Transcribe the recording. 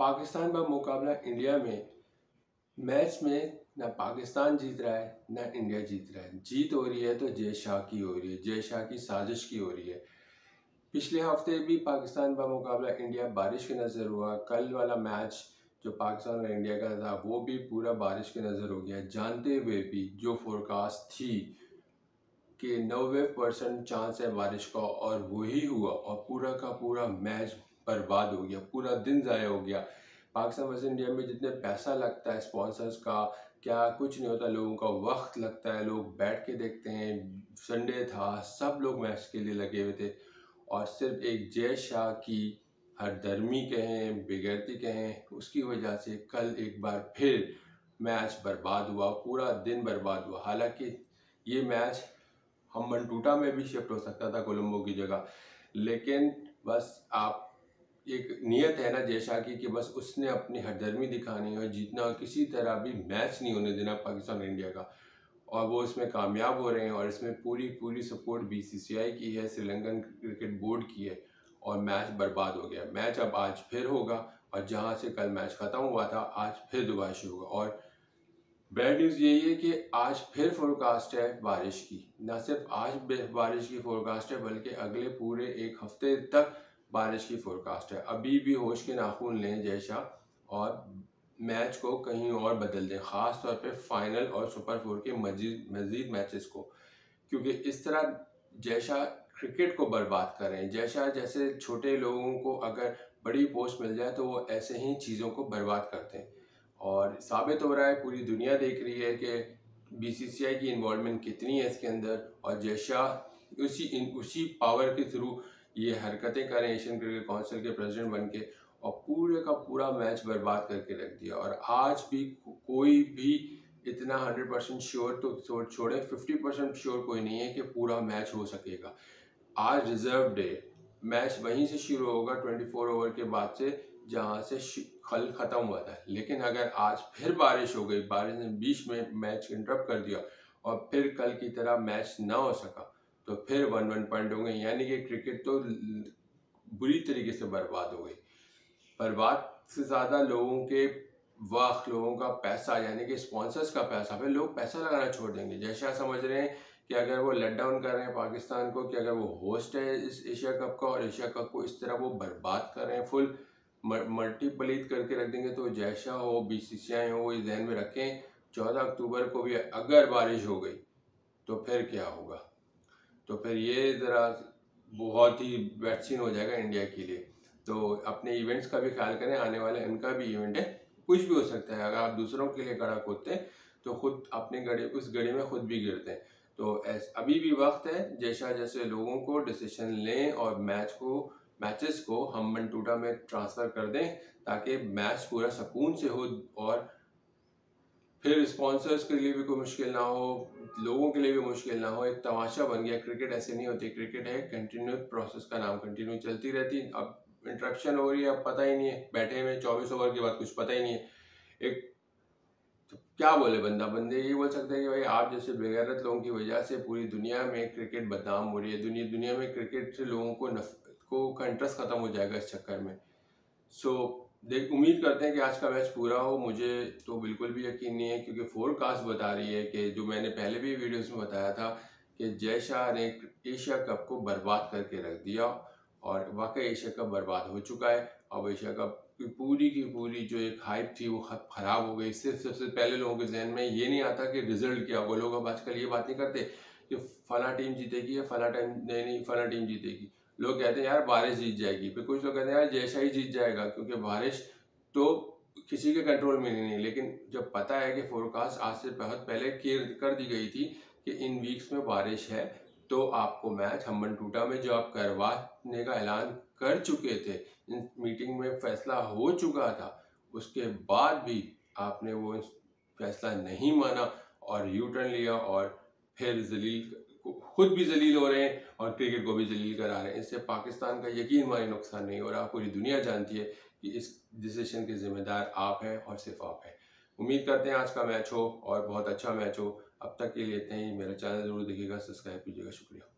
पाकिस्तान का मुकाबला इंडिया में, मैच में ना पाकिस्तान जीत रहा है, ना इंडिया जीत रहा है। जीत हो रही है तो जय शाह की हो रही है, जय शाह की साजिश की हो रही है। पिछले हफ़्ते भी पाकिस्तान का मुकाबला इंडिया बारिश के नज़र हुआ। कल वाला मैच जो पाकिस्तान और इंडिया का था, वो भी पूरा बारिश के नज़र हो गया। जानते हुए भी जो फोरकास्ट थी कि नबे परसेंट चांस है बारिश का और वही हुआ और पूरा का पूरा मैच बर्बाद हो गया, पूरा दिन ज़ाया हो गया। पाकिस्तान वर्सेस इंडिया में जितने पैसा लगता है स्पॉन्सर्स का, क्या कुछ नहीं होता, लोगों का वक्त लगता है, लोग बैठ के देखते हैं। संडे था, सब लोग मैच के लिए लगे हुए थे। और सिर्फ़ एक जय शाह की हर हरदर्मी कहें, बेगैरती कहें, उसकी वजह से कल एक बार फिर मैच बर्बाद हुआ, पूरा दिन बर्बाद हुआ। हालाँकि ये मैच हम मनटूटा में भी शिफ्ट हो सकता था कोलंबो की जगह। लेकिन बस आप एक नियत है ना जयशाह की, कि बस उसने अपनी हरदर्मी दिखानी है और जीतना और किसी तरह भी मैच नहीं होने देना पाकिस्तान इंडिया का। और वो इसमें कामयाब हो रहे हैं और इसमें पूरी पूरी सपोर्ट बीसीसीआई की है, श्रीलंकन क्रिकेट बोर्ड की है और मैच बर्बाद हो गया। मैच अब आज फिर होगा और जहाँ से कल मैच ख़त्म हुआ था, आज फिर दोबारा शुरू होगा। और बैड न्यूज़ यही है कि आज फिर फोरकास्ट है बारिश की। न सिर्फ़ आज बारिश की फोरकास्ट है, बल्कि अगले पूरे एक हफ़्ते तक बारिश की फोरकास्ट है। अभी भी होश के नाखून लें जैसा और मैच को कहीं और बदल दें ख़ास तौर पे फाइनल और सुपर फोर के मजीद मजीद मैचेस को। क्योंकि इस तरह जैसा क्रिकेट को बर्बाद करें। जैसा जैसे छोटे लोगों को अगर बड़ी पोस्ट मिल जाए तो वो ऐसे ही चीज़ों को बर्बाद करते हैं और साबित हो रहा है, पूरी दुनिया देख रही है कि बीसीसीआई की इन्वॉल्वमेंट कितनी है इसके अंदर और जैसा उसी उसी पावर के थ्रू ये हरकतें करें एशियन क्रिकेट काउंसिल के प्रेसिडेंट बन के और पूरे का पूरा मैच बर्बाद करके रख दिया। और आज भी कोई भी इतना हंड्रेड परसेंट श्योर तो छोड़े, फिफ्टी परसेंट श्योर कोई नहीं है कि पूरा मैच हो सकेगा। आज रिज़र्व डे, मैच वहीं से शुरू होगा ट्वेंटी फोर ओवर के बाद से, जहाँ से कल ख़त्म हुआ था। लेकिन अगर आज फिर बारिश हो गई, बारिश ने बीच में मैच इंटरप्ट कर दिया और फिर कल की तरह मैच ना हो सका तो फिर वन वन पॉइंट हो गए यानी कि क्रिकेट तो बुरी तरीके से बर्बाद हो गई। बर्बाद से ज़्यादा लोगों के वक्त, लोगों का पैसा, यानी कि स्पॉन्सर्स का पैसा फिर लोग पैसा लगाना छोड़ देंगे। जैसा समझ रहे हैं कि अगर वो लेट डाउन कर रहे हैं पाकिस्तान को, कि अगर वो होस्ट है इस एशिया कप का और एशिया कप को इस तरह वो बर्बाद कर रहे हैं फुल मल्टीपलीट करके रख देंगे तो जैसा हो बी सी सी आई हो इस जहन में रखें, चौदह अक्टूबर को भी अगर बारिश हो गई तो फिर क्या होगा? तो फिर ये ज़रा बहुत ही वैक्सीन हो जाएगा इंडिया के लिए। तो अपने इवेंट्स का भी ख्याल करें, आने वाले इनका भी इवेंट है, कुछ भी हो सकता है। अगर आप दूसरों के लिए गड़ा खोदते हैं तो खुद अपनी गड़ी, उस गड़ी में खुद भी गिरते हैं। तो ऐस, अभी भी वक्त है, जैसा जैसे लोगों को डिसीशन लें और मैच को मैचेस को हम मनटूटा में ट्रांसफ़र कर दें, ताकि मैच पूरा सुकून से हो और फिर स्पॉन्सर्स के लिए भी कोई मुश्किल ना हो लोगों के लिए भी मुश्किल ना हो एक तमाशा बन गया। क्रिकेट ऐसे नहीं होती क्रिकेट है कंटिन्यू प्रोसेस का नाम कंटिन्यू चलती रहती। अब इंट्रप्शन हो रही है अब पता ही नहीं है बैठे हुए चौबीस ओवर के बाद कुछ पता ही नहीं है। एक तो क्या बोले बंदा? बंदे ये बोल सकते हैं कि भाई आप जैसे बेगैरत लोगों की वजह से पूरी दुनिया में क्रिकेट बदनाम हो रही है दुनिया दुनिया में क्रिकेट से लोगों को नफ को का इंटरेस्ट ख़त्म हो जाएगा इस चक्कर में। सो so, देख, उम्मीद करते हैं कि आज का मैच पूरा हो। मुझे तो बिल्कुल भी यकीन नहीं है, क्योंकि फोरकास्ट बता रही है कि जो मैंने पहले भी वीडियोस में बताया था कि जय शाह ने एशिया कप को बर्बाद करके रख दिया और वाकई एशिया कप बर्बाद हो चुका है। अब एशिया कप की पूरी की पूरी जो एक हाइप थी वो ख़राब हो गई। इससे सबसे पहले लोगों के जहन में ये नहीं आता कि रिज़ल्ट क्या वो लोग अब आजकल ये बात नहीं करते कि फ़ला टीम जीतेगी या फ़ला टाइम नहीं नहीं, फ़ला टीम जीतेगी। लोग कहते हैं, यार, बारिश जीत जाएगी। फिर कुछ लोग कहते हैं, यार, जैसा ही जीत जाएगा, क्योंकि बारिश तो किसी के कंट्रोल में नहीं लेकिन जब पता है कि फोरकास्ट आज से बहुत पहले कर दी गई थी कि इन वीक्स में बारिश है तो आपको मैच हम्बन टूटा में जो आप करवाने का ऐलान कर चुके थे इन मीटिंग में फैसला हो चुका था, उसके बाद भी आपने वो फैसला नहीं माना और यू टर्न लिया और फिर जलील खुद भी जलील हो रहे हैं और क्रिकेट को भी जलील करा रहे हैं। इससे पाकिस्तान का यकीन मानी नुकसान नहीं हो रहा। पूरी दुनिया जानती है कि इस डिसीशन के जिम्मेदार आप हैं और सिर्फ़ आप हैं। उम्मीद करते हैं आज का मैच हो और बहुत अच्छा मैच हो। अब तक के लिए इतना ही। मेरा चैनल ज़रूर देखिएगा। सब्सक्राइब कीजिएगा। शुक्रिया।